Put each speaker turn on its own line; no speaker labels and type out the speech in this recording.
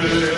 Amen.